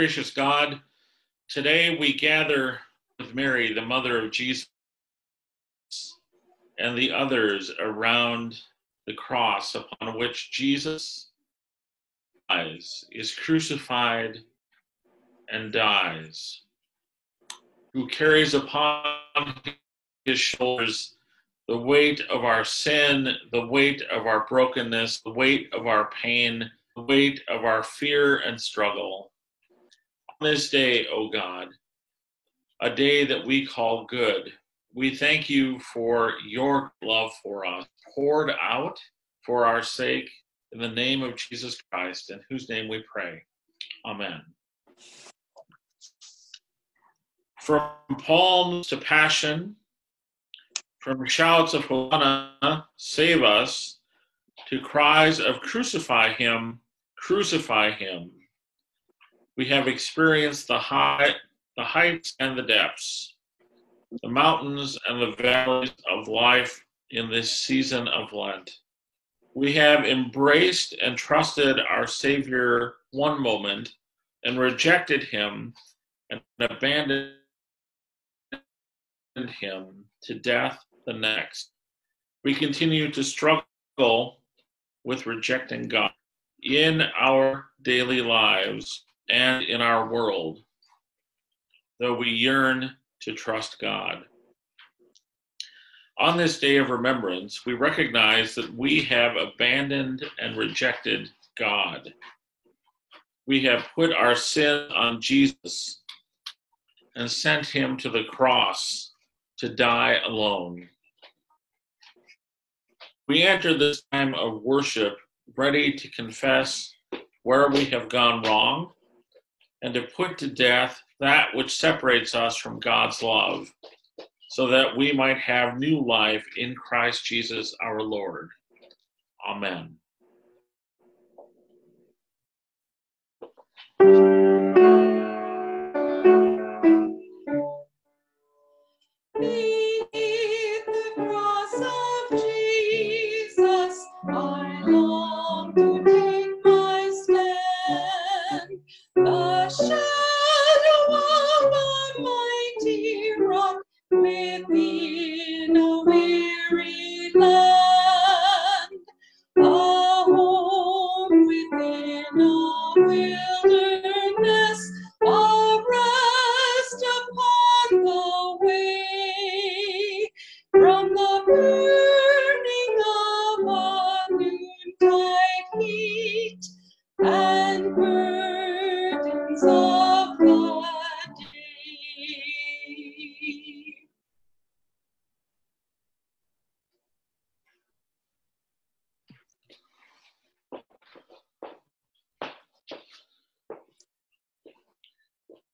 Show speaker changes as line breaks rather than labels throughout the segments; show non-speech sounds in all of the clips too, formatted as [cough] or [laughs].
gracious God, today we gather with Mary, the mother of Jesus, and the others around the cross upon which Jesus dies, is crucified and dies, who carries upon his shoulders the weight of our sin, the weight of our brokenness, the weight of our pain, the weight of our fear and struggle. This day, O oh God, a day that we call good, we thank you for your love for us, poured out for our sake, in the name of Jesus Christ, in whose name we pray. Amen. From palms to passion, from shouts of Hosanna, save us, to cries of crucify him, crucify him. We have experienced the high, the heights and the depths, the mountains and the valleys of life in this season of Lent. We have embraced and trusted our Savior one moment and rejected him and abandoned him to death the next. We continue to struggle with rejecting God in our daily lives and in our world, though we yearn to trust God. On this day of remembrance, we recognize that we have abandoned and rejected God. We have put our sin on Jesus and sent him to the cross to die alone. We enter this time of worship ready to confess where we have gone wrong and to put to death that which separates us from God's love, so that we might have new life in Christ Jesus our Lord. Amen.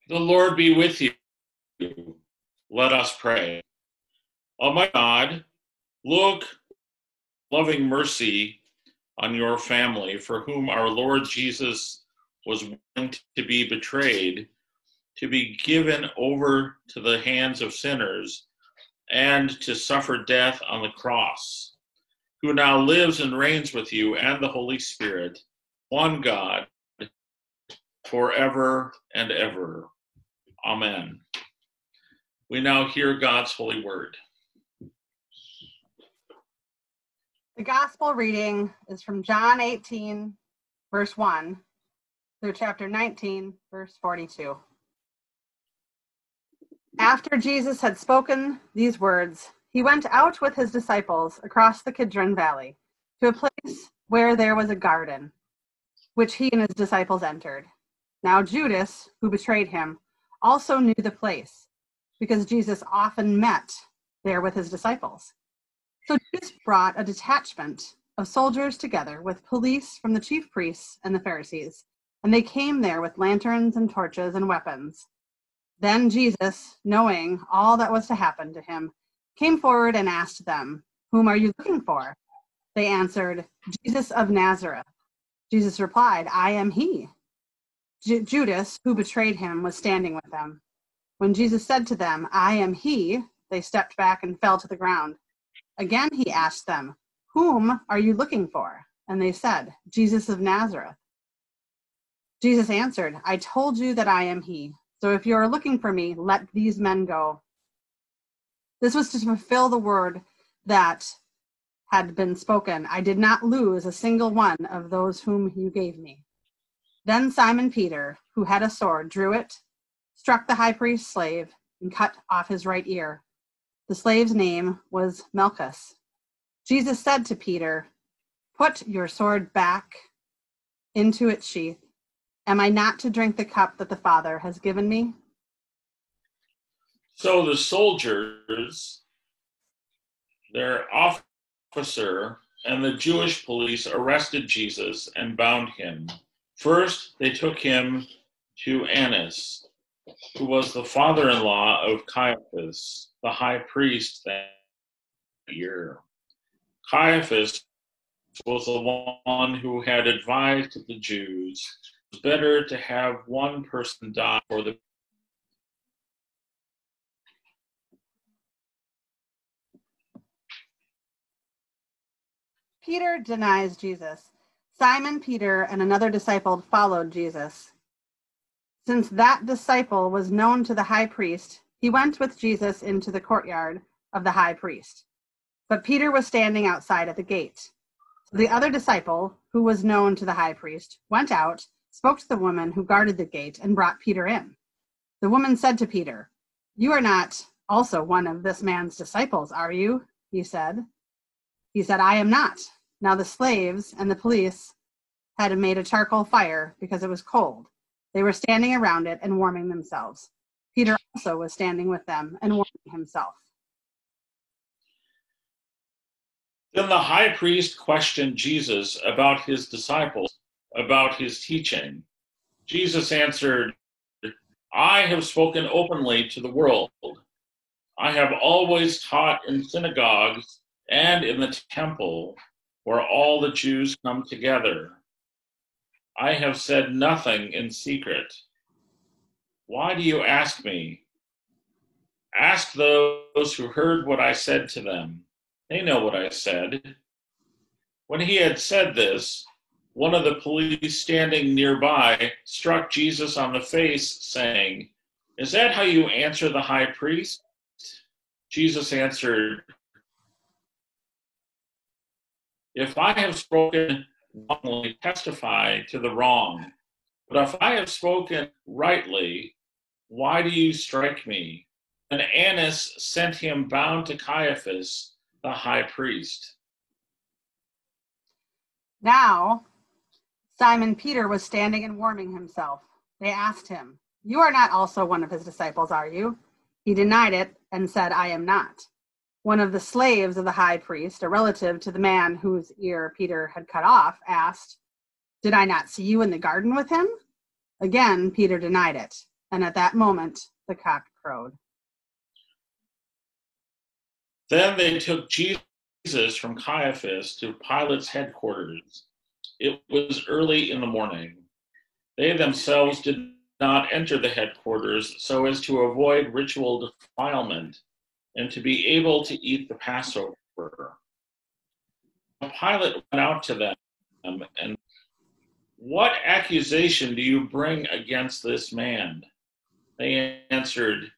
The Lord be with you. Let us pray. Oh my God, look, loving mercy on your family, for whom our Lord Jesus was willing to be betrayed, to be given over to the hands of sinners, and to suffer death on the cross, who now lives and reigns with you and the Holy Spirit, one God, forever and ever. Amen. We now hear God's holy word.
The gospel reading is from John 18, verse 1 through chapter 19, verse 42. After Jesus had spoken these words, he went out with his disciples across the Kidron Valley to a place where there was a garden, which he and his disciples entered. Now Judas, who betrayed him, also knew the place because Jesus often met there with his disciples. So Jesus brought a detachment of soldiers together with police from the chief priests and the Pharisees, and they came there with lanterns and torches and weapons. Then Jesus, knowing all that was to happen to him, came forward and asked them, Whom are you looking for? They answered, Jesus of Nazareth. Jesus replied, I am he. Judas, who betrayed him, was standing with them. When Jesus said to them, I am he, they stepped back and fell to the ground. Again he asked them, Whom are you looking for? And they said, Jesus of Nazareth. Jesus answered, I told you that I am he. So if you are looking for me, let these men go. This was to fulfill the word that had been spoken. I did not lose a single one of those whom you gave me. Then Simon Peter, who had a sword, drew it, struck the high priest's slave, and cut off his right ear. The slave's name was Malchus. Jesus said to Peter, Put your sword back into its sheath. Am I not to drink the cup that the Father has given me?
So the soldiers, their officer, and the Jewish police arrested Jesus and bound him. First, they took him to Annas, who was the father in law of Caiaphas, the high priest that year. Caiaphas was the one who had advised the Jews it was better to have one person die for the
Peter denies Jesus. Simon Peter and another disciple followed Jesus. Since that disciple was known to the high priest, he went with Jesus into the courtyard of the high priest. But Peter was standing outside at the gate. So the other disciple, who was known to the high priest, went out, spoke to the woman who guarded the gate, and brought Peter in. The woman said to Peter, You are not also one of this man's disciples, are you? He said. He said, I am not. Now the slaves and the police had made a charcoal fire because it was cold. They were standing around it and warming themselves. Peter also was standing with them and warming himself.
Then the high priest questioned Jesus about his disciples, about his teaching. Jesus answered, I have spoken openly to the world. I have always taught in synagogues and in the temple where all the Jews come together. I have said nothing in secret. Why do you ask me? Ask those who heard what I said to them. They know what I said. When he had said this, one of the police standing nearby struck Jesus on the face, saying, Is that how you answer the high priest? Jesus answered, If I have spoken wrongly, testify to the wrong. But if I have spoken rightly, why do you strike me? And Annas sent him bound to Caiaphas, the high priest.
Now, Simon Peter was standing and warming himself. They asked him, You are not also one of his disciples, are you? He denied it and said, I am not one of the slaves of the high priest, a relative to the man whose ear Peter had cut off, asked, Did I not see you in the garden with him? Again, Peter denied it, and at that moment the cock crowed.
Then they took Jesus from Caiaphas to Pilate's headquarters. It was early in the morning. They themselves did not enter the headquarters so as to avoid ritual defilement and to be able to eat the Passover. Pilate went out to them um, and what accusation do you bring against this man? They answered,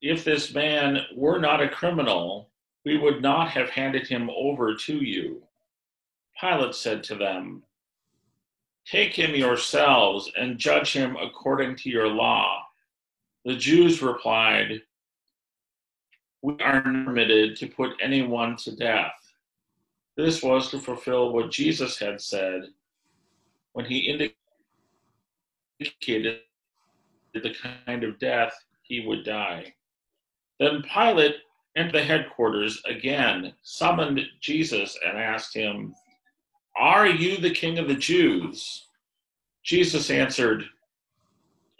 If this man were not a criminal, we would not have handed him over to you. Pilate said to them, Take him yourselves and judge him according to your law. The Jews replied, we are permitted to put anyone to death. This was to fulfill what Jesus had said when he indicated the kind of death he would die. Then Pilate entered the headquarters again, summoned Jesus, and asked him, Are you the king of the Jews? Jesus answered,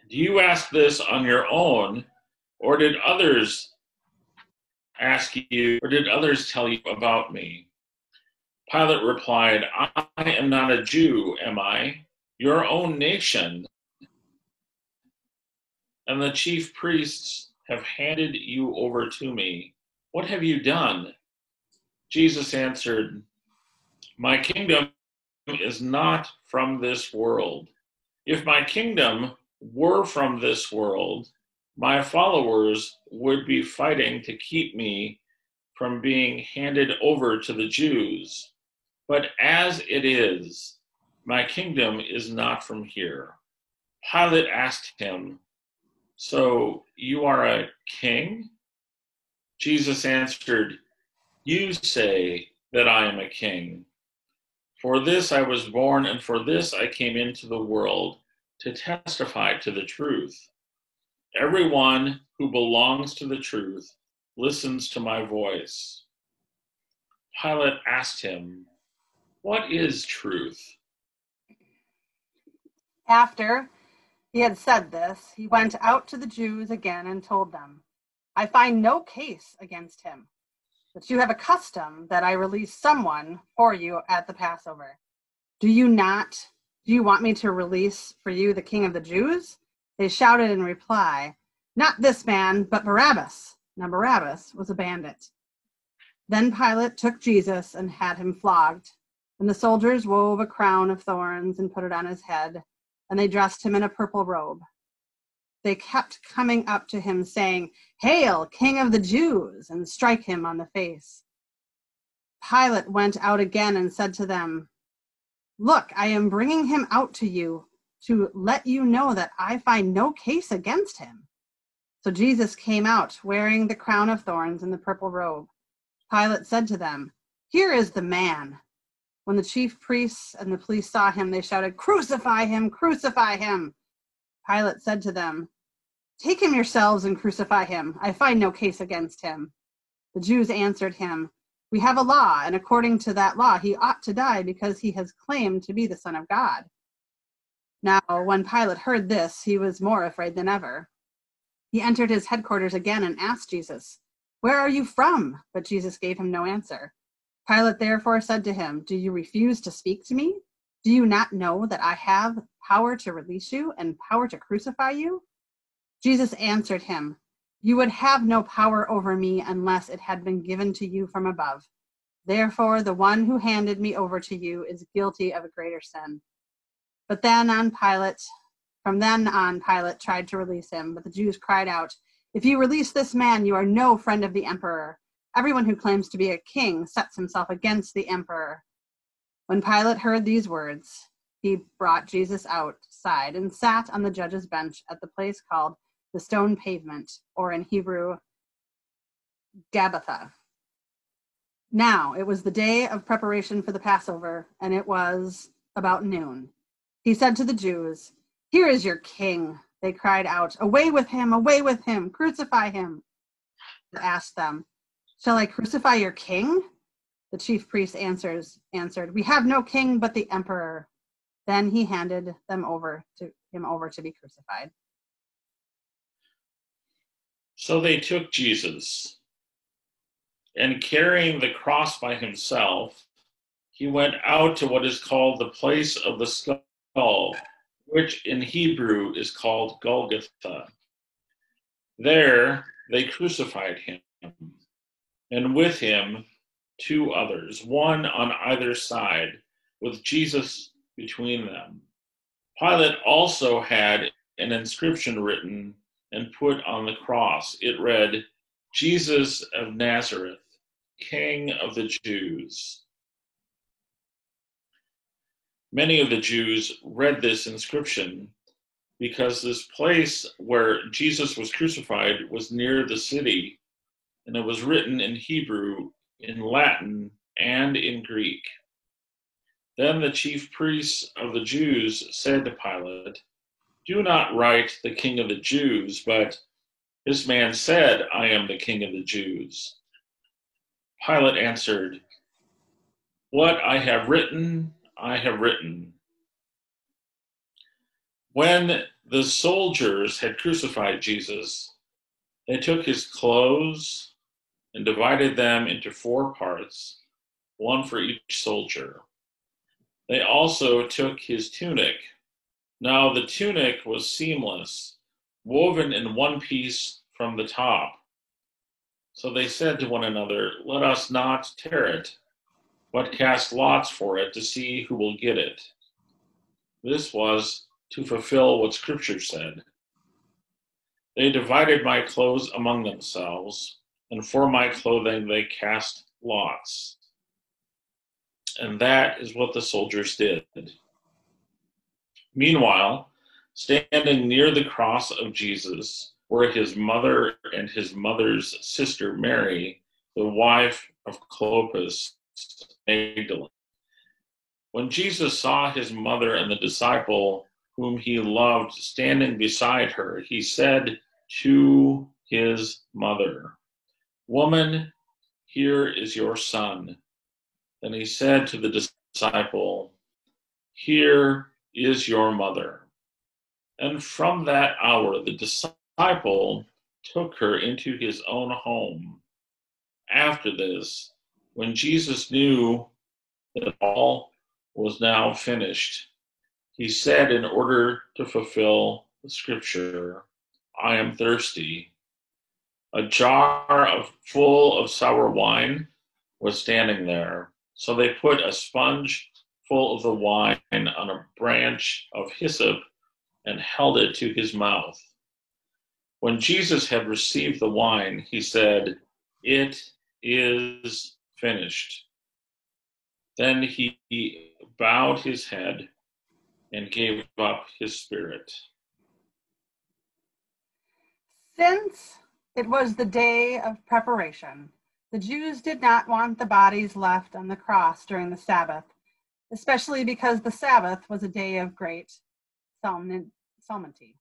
Do you ask this on your own, or did others ask you, or did others tell you about me? Pilate replied, I am not a Jew, am I? Your own nation and the chief priests have handed you over to me. What have you done? Jesus answered, My kingdom is not from this world. If my kingdom were from this world, my followers would be fighting to keep me from being handed over to the Jews. But as it is, my kingdom is not from here. Pilate asked him, So you are a king? Jesus answered, You say that I am a king. For this I was born, and for this I came into the world, to testify to the truth. Everyone who belongs to the truth listens to my voice. Pilate asked him, What is truth?
After he had said this, he went out to the Jews again and told them, I find no case against him, but you have a custom that I release someone for you at the Passover. Do you not? Do you want me to release for you the king of the Jews? They shouted in reply, Not this man, but Barabbas. Now Barabbas was a bandit. Then Pilate took Jesus and had him flogged. And the soldiers wove a crown of thorns and put it on his head, and they dressed him in a purple robe they kept coming up to him saying, Hail, King of the Jews, and strike him on the face. Pilate went out again and said to them, Look, I am bringing him out to you to let you know that I find no case against him. So Jesus came out wearing the crown of thorns and the purple robe. Pilate said to them, Here is the man. When the chief priests and the police saw him, they shouted, Crucify him! Crucify him! Pilate said to them, Take him yourselves and crucify him. I find no case against him. The Jews answered him, We have a law, and according to that law, he ought to die because he has claimed to be the Son of God. Now, when Pilate heard this, he was more afraid than ever. He entered his headquarters again and asked Jesus, Where are you from? But Jesus gave him no answer. Pilate therefore said to him, Do you refuse to speak to me? Do you not know that I have power to release you and power to crucify you? Jesus answered him, You would have no power over me unless it had been given to you from above. Therefore, the one who handed me over to you is guilty of a greater sin. But then on Pilate, from then on, Pilate tried to release him, but the Jews cried out, If you release this man, you are no friend of the emperor. Everyone who claims to be a king sets himself against the emperor. When Pilate heard these words, he brought Jesus outside and sat on the judge's bench at the place called the stone pavement, or in Hebrew, Gabbatha. Now, it was the day of preparation for the Passover, and it was about noon. He said to the Jews, Here is your king. They cried out, Away with him, away with him, crucify him. He asked them, Shall I crucify your king? The chief priest answers, answered, We have no king but the emperor. Then he handed them over to him over to be crucified.
So they took Jesus, and carrying the cross by himself, he went out to what is called the place of the skull, which in Hebrew is called Golgotha. There they crucified him, and with him two others, one on either side, with Jesus between them. Pilate also had an inscription written and put on the cross. It read, Jesus of Nazareth, King of the Jews. Many of the Jews read this inscription because this place where Jesus was crucified was near the city, and it was written in Hebrew, in Latin, and in Greek. Then the chief priests of the Jews said to Pilate, do not write the king of the Jews, but this man said, I am the king of the Jews. Pilate answered, What I have written, I have written. When the soldiers had crucified Jesus, they took his clothes and divided them into four parts, one for each soldier. They also took his tunic now the tunic was seamless, woven in one piece from the top. So they said to one another, Let us not tear it, but cast lots for it to see who will get it. This was to fulfill what Scripture said. They divided my clothes among themselves, and for my clothing they cast lots. And that is what the soldiers did. Meanwhile, standing near the cross of Jesus were his mother and his mother's sister Mary, the wife of Clopas When Jesus saw his mother and the disciple whom he loved standing beside her, he said to his mother, Woman, here is your son. Then he said to the disciple, Here is your mother. And from that hour, the disciple took her into his own home. After this, when Jesus knew that all was now finished, he said, in order to fulfill the scripture, I am thirsty. A jar of, full of sour wine was standing there. So they put a sponge full of the wine on a branch of hyssop and held it to his mouth. When Jesus had received the wine, he said, It is finished. Then he bowed his head and gave up his spirit.
Since it was the day of preparation, the Jews did not want the bodies left on the cross during the Sabbath, especially because the Sabbath was a day of great solemnity.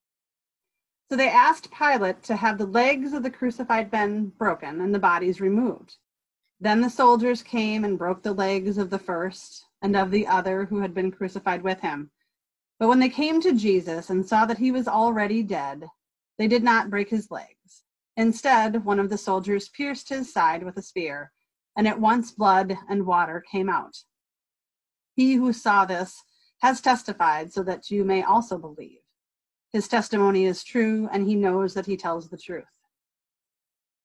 So they asked Pilate to have the legs of the crucified men broken and the bodies removed. Then the soldiers came and broke the legs of the first and of the other who had been crucified with him. But when they came to Jesus and saw that he was already dead, they did not break his legs. Instead, one of the soldiers pierced his side with a spear, and at once blood and water came out. He who saw this has testified so that you may also believe. His testimony is true, and he knows that he tells the truth.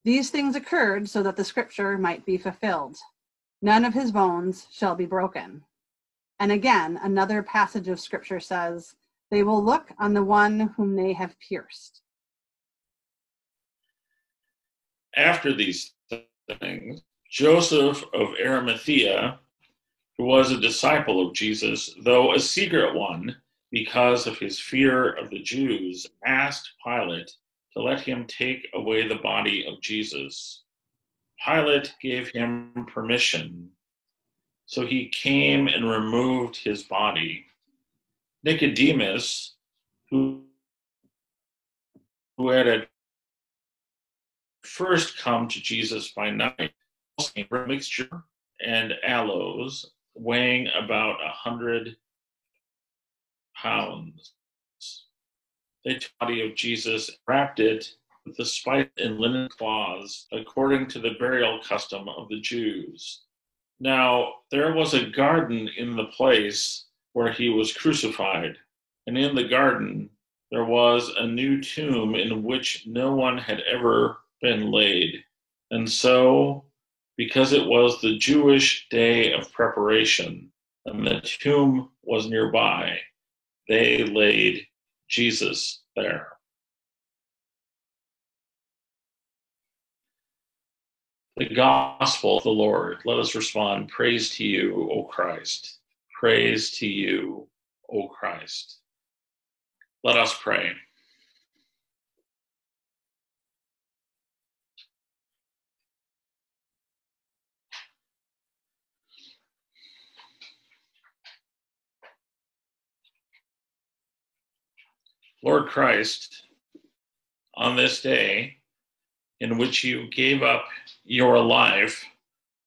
These things occurred so that the scripture might be fulfilled. None of his bones shall be broken. And again, another passage of scripture says, They will look on the one whom they have pierced.
After these things, Joseph of Arimathea, who was a disciple of Jesus, though a secret one, because of his fear of the Jews, asked Pilate to let him take away the body of Jesus. Pilate gave him permission. So he came and removed his body. Nicodemus, who, who had at first come to Jesus by night, a mixture and aloes weighing about a hundred pounds. They took the body of Jesus wrapped it with the spice and linen cloths, according to the burial custom of the Jews. Now there was a garden in the place where he was crucified, and in the garden there was a new tomb in which no one had ever been laid. And so, because it was the Jewish day of preparation, and the tomb was nearby, they laid Jesus there. The gospel of the Lord. Let us respond Praise to you, O Christ. Praise to you, O Christ. Let us pray. Lord Christ, on this day in which you gave up your life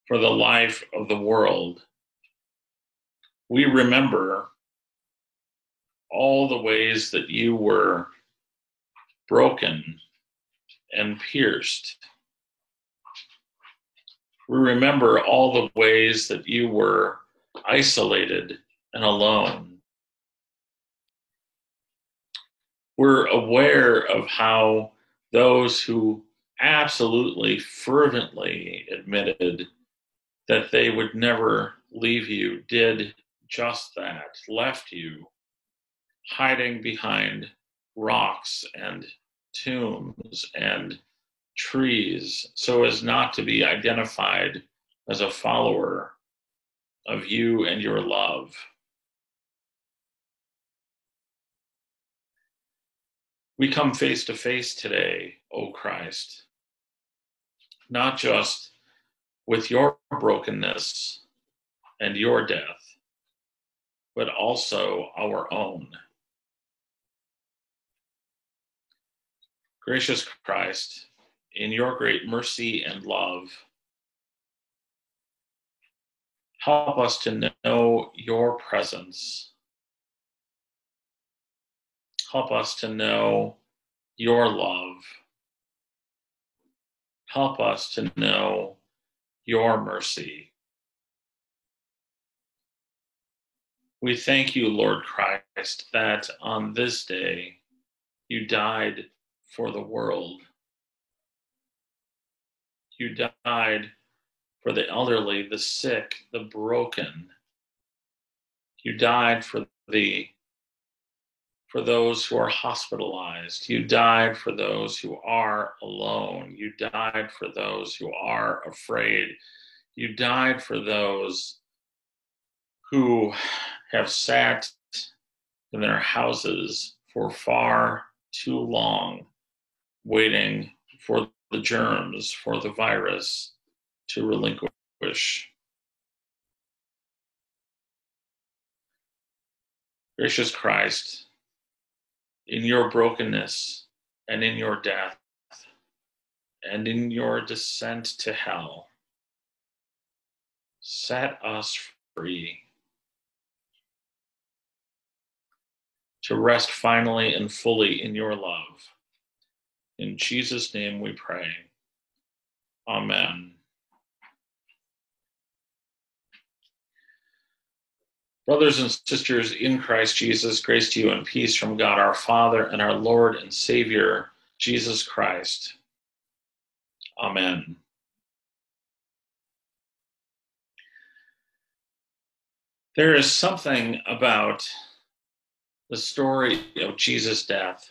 for the life of the world, we remember all the ways that you were broken and pierced. We remember all the ways that you were isolated and alone. We're aware of how those who absolutely fervently admitted that they would never leave you did just that, left you hiding behind rocks and tombs and trees so as not to be identified as a follower of you and your love. We come face to face today, O Christ, not just with your brokenness and your death, but also our own. Gracious Christ, in your great mercy and love, help us to know your presence. Help us to know your love. Help us to know your mercy. We thank you, Lord Christ, that on this day you died for the world. You died for the elderly, the sick, the broken. You died for the for those who are hospitalized. You died for those who are alone. You died for those who are afraid. You died for those who have sat in their houses for far too long waiting for the germs, for the virus to relinquish. Gracious Christ, in your brokenness and in your death and in your descent to hell, set us free to rest finally and fully in your love. In Jesus' name we pray. Amen. Brothers and sisters in Christ Jesus, grace to you and peace from God our Father and our Lord and Savior, Jesus Christ. Amen. There is something about the story of Jesus' death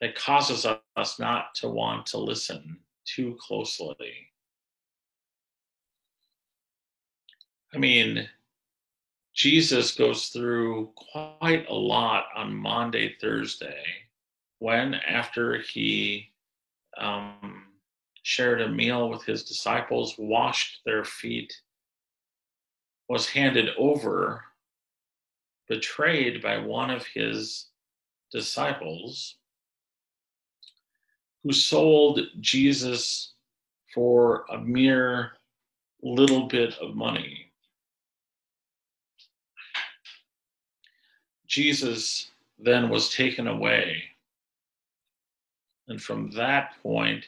that causes us not to want to listen too closely. I mean, Jesus goes through quite a lot on Maundy, Thursday, when after he um, shared a meal with his disciples, washed their feet, was handed over, betrayed by one of his disciples, who sold Jesus for a mere little bit of money. Jesus then was taken away. And from that point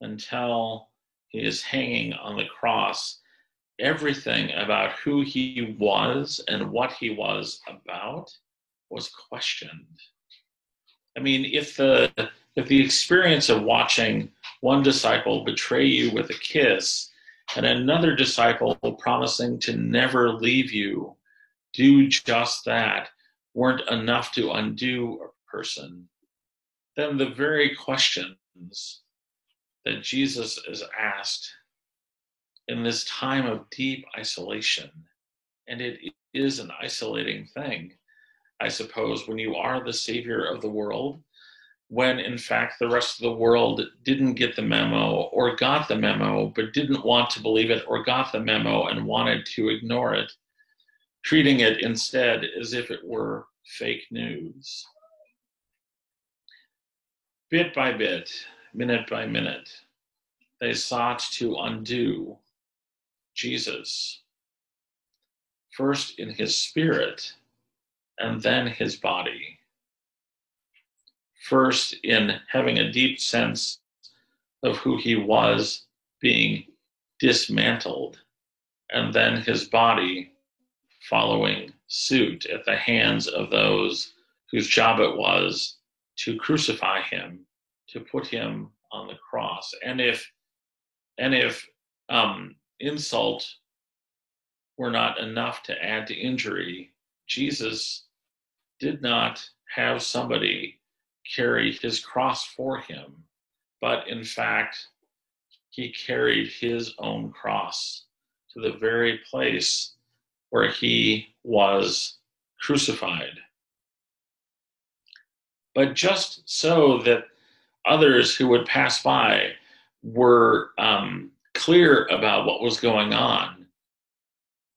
until he is hanging on the cross, everything about who he was and what he was about was questioned. I mean, if the if the experience of watching one disciple betray you with a kiss and another disciple promising to never leave you do just that weren't enough to undo a person, then the very questions that Jesus is asked in this time of deep isolation, and it is an isolating thing, I suppose, when you are the savior of the world, when in fact the rest of the world didn't get the memo or got the memo but didn't want to believe it or got the memo and wanted to ignore it treating it instead as if it were fake news. Bit by bit, minute by minute, they sought to undo Jesus, first in his spirit and then his body. First, in having a deep sense of who he was being dismantled, and then his body following suit at the hands of those whose job it was to crucify him, to put him on the cross. And if and if um, insult were not enough to add to injury, Jesus did not have somebody carry his cross for him, but in fact, he carried his own cross to the very place where he was crucified. But just so that others who would pass by were um, clear about what was going on,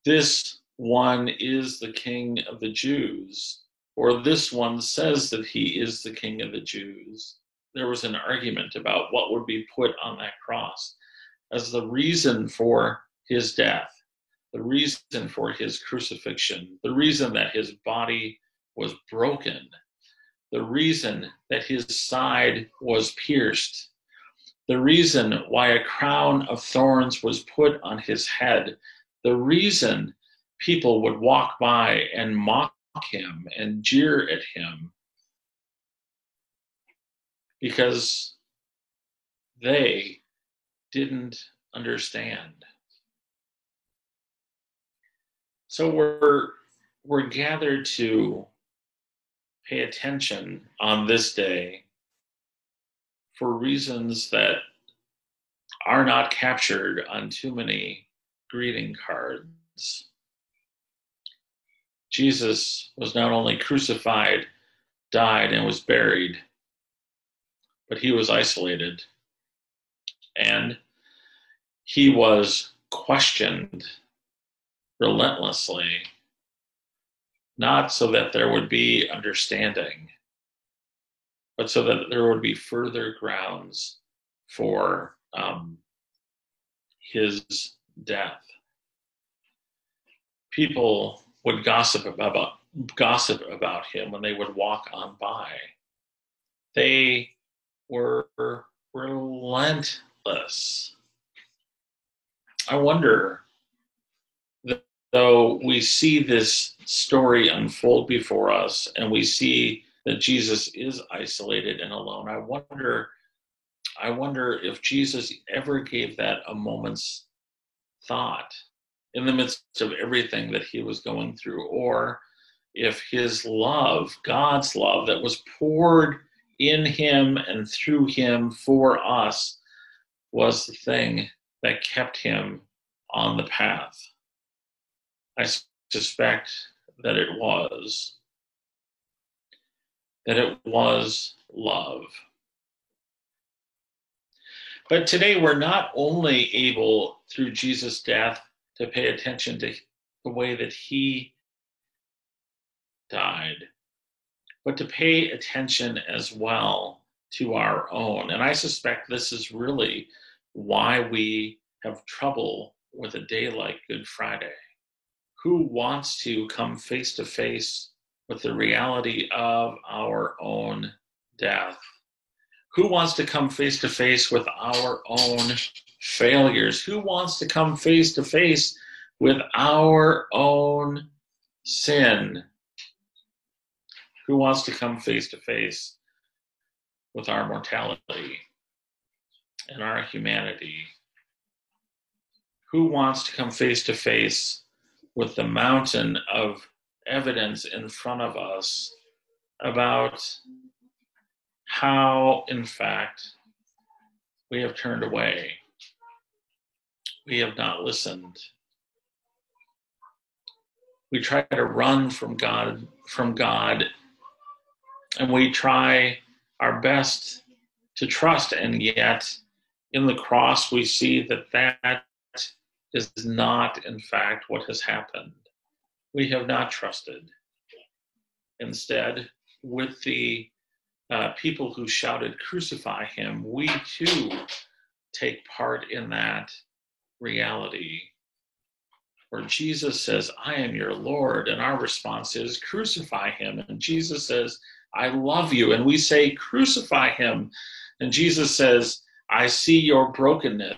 this one is the king of the Jews, or this one says that he is the king of the Jews. There was an argument about what would be put on that cross as the reason for his death, the reason for his crucifixion, the reason that his body was broken, the reason that his side was pierced, the reason why a crown of thorns was put on his head, the reason people would walk by and mock him and jeer at him because they didn't understand. So we're we're gathered to pay attention on this day for reasons that are not captured on too many greeting cards. Jesus was not only crucified, died, and was buried, but he was isolated. And he was questioned relentlessly, not so that there would be understanding, but so that there would be further grounds for um, his death. People would gossip about gossip about him when they would walk on by. They were relentless. I wonder, though we see this story unfold before us and we see that Jesus is isolated and alone, I wonder, I wonder if Jesus ever gave that a moment's thought in the midst of everything that he was going through, or if his love, God's love that was poured in him and through him for us, was the thing that kept him on the path. I suspect that it was. That it was love. But today we're not only able, through Jesus' death, to pay attention to the way that he died, but to pay attention as well to our own. And I suspect this is really why we have trouble with a day like Good Friday. Who wants to come face to face with the reality of our own death? Who wants to come face to face with our own failures? Who wants to come face to face with our own sin? Who wants to come face to face with our mortality and our humanity? Who wants to come face to face with the mountain of evidence in front of us about how, in fact, we have turned away? we have not listened. We try to run from God, from God, and we try our best to trust, and yet in the cross we see that that is not, in fact, what has happened. We have not trusted. Instead, with the uh, people who shouted, Crucify him, we too take part in that reality where Jesus says, I am your Lord, and our response is, crucify him. And Jesus says, I love you. And we say, crucify him. And Jesus says, I see your brokenness.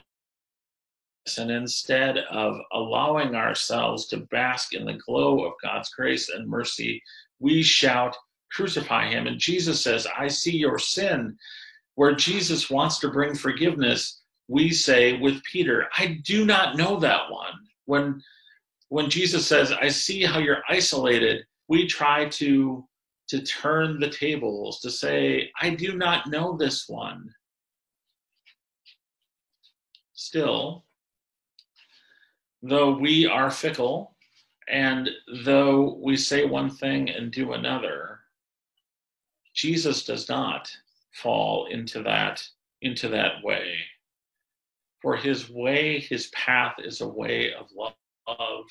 And instead of allowing ourselves to bask in the glow of God's grace and mercy, we shout, crucify him. And Jesus says, I see your sin. Where Jesus wants to bring forgiveness, we say with Peter, I do not know that one. When when Jesus says, I see how you're isolated, we try to, to turn the tables, to say, I do not know this one. Still, though we are fickle, and though we say one thing and do another, Jesus does not fall into that into that way. For his way, his path is a way of love,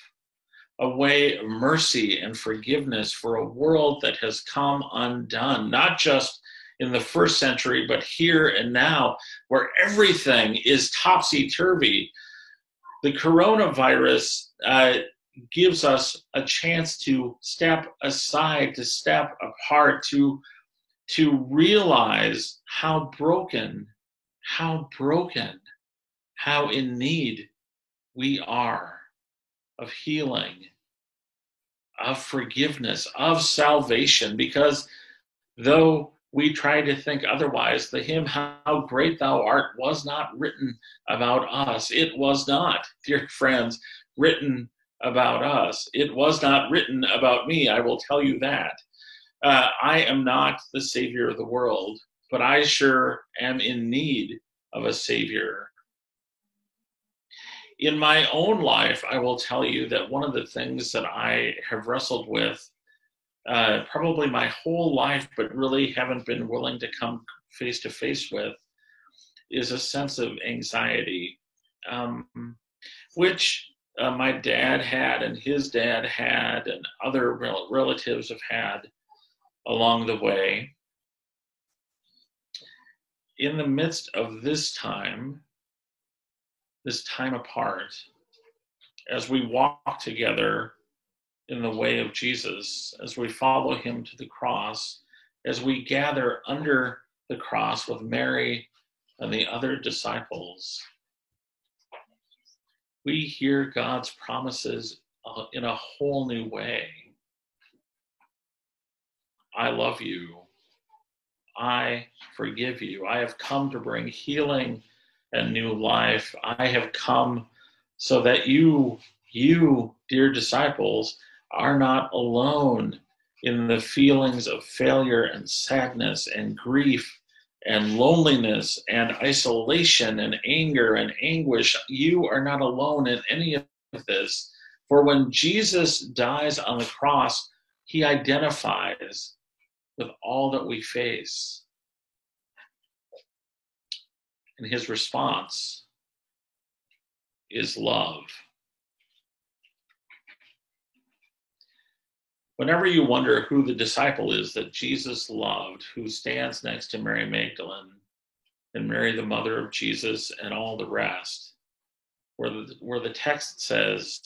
a way of mercy and forgiveness for a world that has come undone, not just in the first century, but here and now, where everything is topsy turvy. The coronavirus uh, gives us a chance to step aside, to step apart, to, to realize how broken, how broken, how in need we are of healing, of forgiveness, of salvation, because though we try to think otherwise. The hymn, How Great Thou Art, was not written about us. It was not, [laughs] dear friends, written about us. It was not written about me, I will tell you that. Uh, I am not the Savior of the world, but I sure am in need of a Savior. In my own life, I will tell you that one of the things that I have wrestled with uh, probably my whole life, but really haven't been willing to come face to face with, is a sense of anxiety, um, which uh, my dad had and his dad had and other rel- relatives have had along the way. In the midst of this time, this time apart, as we walk together in the way of Jesus, as we follow him to the cross, as we gather under the cross with Mary and the other disciples, we hear God's promises in a whole new way. I love you. I forgive you. I have come to bring healing and new life. I have come so that you, you, dear disciples, are not alone in the feelings of failure and sadness and grief and loneliness and isolation and anger and anguish. You are not alone in any of this. For when Jesus dies on the cross, he identifies with all that we face. And his response is love. Whenever you wonder who the disciple is that Jesus loved, who stands next to Mary Magdalene and Mary, the mother of Jesus, and all the rest, where the, where the text says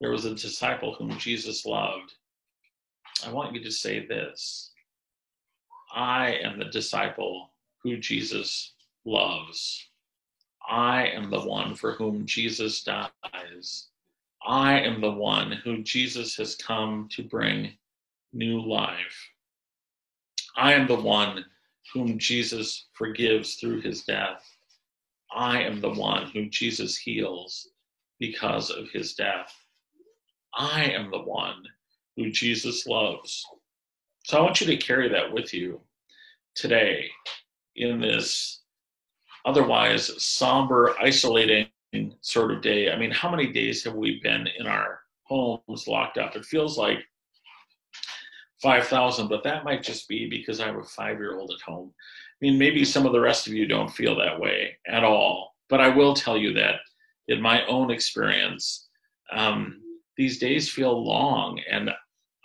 there was a disciple whom Jesus loved, I want you to say this I am the disciple who Jesus loves. I am the one for whom Jesus dies. I am the one who Jesus has come to bring new life. I am the one whom Jesus forgives through his death. I am the one whom Jesus heals because of his death. I am the one who Jesus loves. So I want you to carry that with you today in this otherwise somber, isolating sort of day. I mean, how many days have we been in our homes locked up? It feels like 5,000, but that might just be because I have a five year old at home. I mean, maybe some of the rest of you don't feel that way at all, but I will tell you that in my own experience, um, these days feel long. And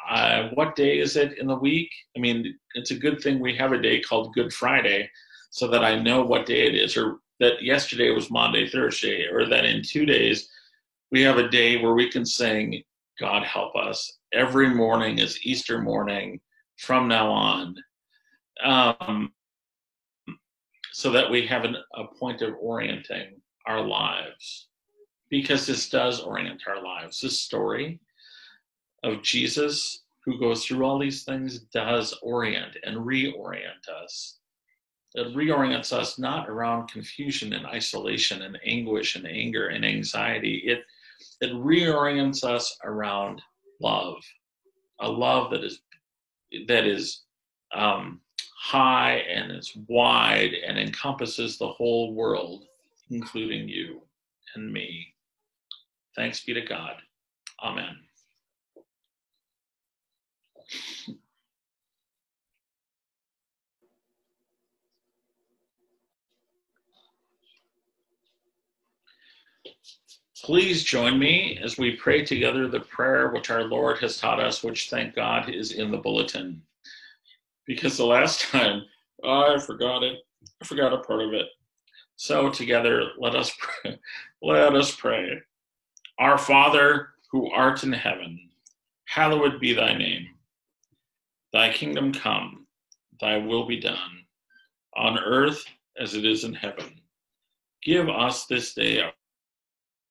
uh, what day is it in the week? I mean, it's a good thing we have a day called Good Friday so that I know what day it is, or that yesterday was Monday, Thursday, or that in two days we have a day where we can sing, God help us. Every morning is Easter morning from now on. Um, so that we have an, a point of orienting our lives. Because this does orient our lives. This story of Jesus who goes through all these things does orient and reorient us it reorients us not around confusion and isolation and anguish and anger and anxiety. It that reorients us around love, a love that is that is um, high and is wide and encompasses the whole world, including you and me. Thanks be to God. Amen. Please join me as we pray together the prayer which our Lord has taught us, which thank God is in the bulletin. Because the last [laughs] time I forgot it, I forgot a part of it. So together, let us pray. [laughs] Let us pray. Our Father, who art in heaven, hallowed be thy name. Thy kingdom come, thy will be done, on earth as it is in heaven. Give us this day our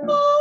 My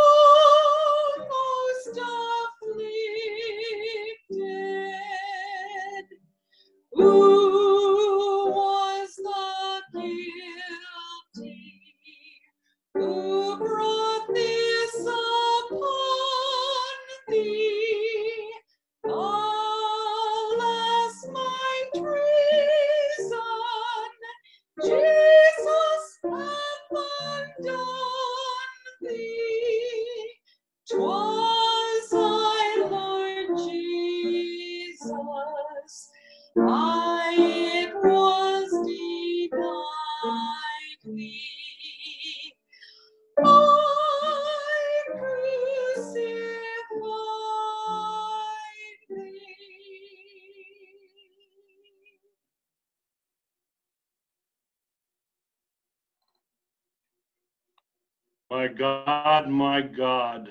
God, my God,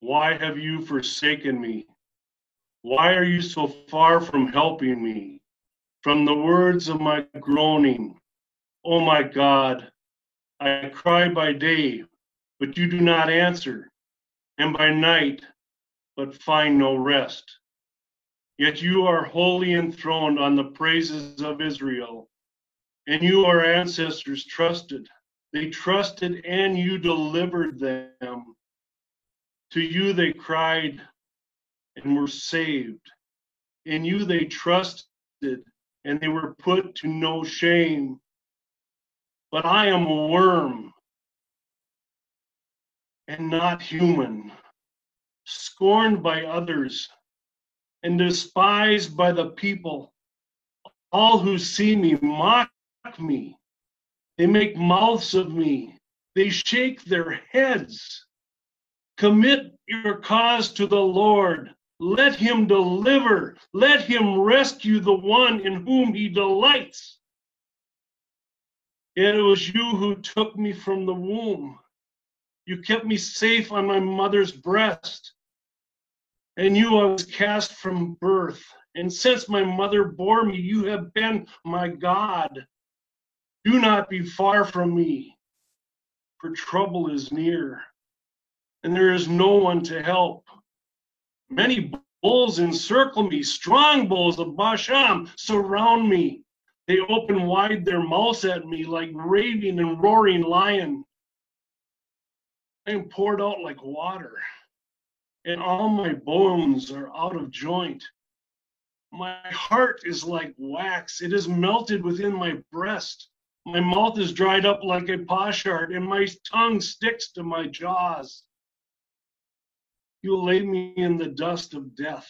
why have you forsaken me? Why are you so far from helping me? From the words of my groaning, oh my God, I cry by day, but you do not answer, and by night, but find no rest. Yet you are holy enthroned on the praises of Israel, and you, our ancestors, trusted. They trusted and you delivered them. To you they cried and were saved. In you they trusted and they were put to no shame. But I am a worm and not human, scorned by others and despised by the people. All who see me mock me. They make mouths of me. They shake their heads. Commit your cause to the Lord. Let him deliver. Let him rescue the one in whom he delights. It was you who took me from the womb. You kept me safe on my mother's breast. And you I was cast from birth. And since my mother bore me, you have been my God. Do not be far from me, for trouble is near, and there is no one to help. Many bulls encircle me, strong bulls of Bashan surround me. They open wide their mouths at me like raving and roaring lion. I am poured out like water, and all my bones are out of joint. My heart is like wax, it is melted within my breast. My mouth is dried up like a potsherd, and my tongue sticks to my jaws. You lay me in the dust of death.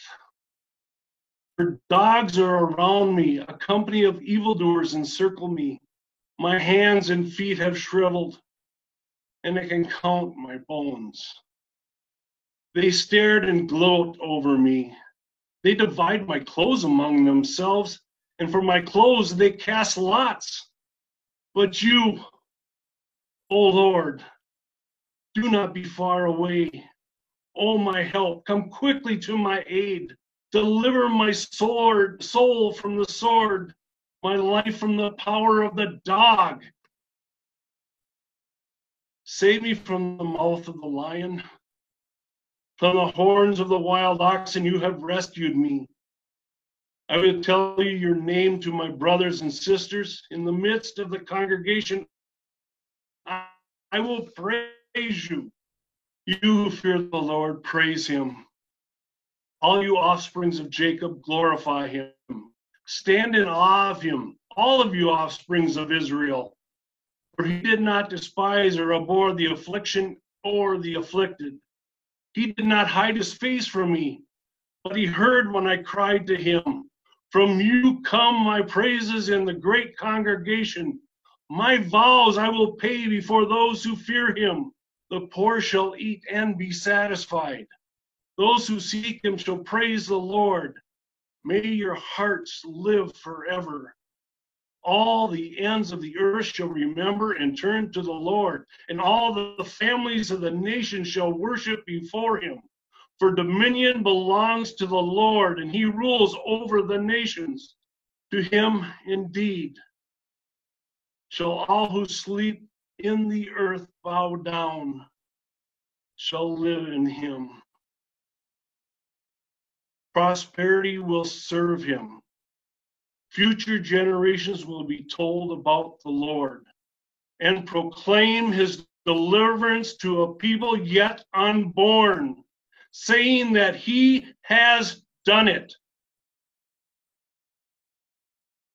For dogs are around me, a company of evildoers encircle me. My hands and feet have shriveled, and I can count my bones. They stared and gloat over me. They divide my clothes among themselves, and for my clothes they cast lots. But you, O Lord, do not be far away. O my help, come quickly to my aid. Deliver my sword, soul from the sword, my life from the power of the dog. Save me from the mouth of the lion. From the horns of the wild oxen, you have rescued me. I will tell you your name to my brothers and sisters in the midst of the congregation. I, will praise you. You who fear the Lord, praise him. All you offsprings of Jacob, glorify him. Stand in awe of him, all of you offsprings of Israel. For he did not despise or abhor the affliction or the afflicted. He did not hide his face from me, but he heard when I cried to him. From you come my praises in the great congregation. My vows I will pay before those who fear him. The poor shall eat and be satisfied. Those who seek him shall praise the Lord. May your hearts live forever all the ends of the earth shall remember and turn to the Lord, and all the families of the nations shall worship before him. For dominion belongs to the Lord, and he rules over the nations. To him indeed shall all who sleep in the earth bow down, shall live in him. Prosperity will serve him Future generations will be told about the Lord and proclaim his deliverance to a people yet unborn, saying that he has done it.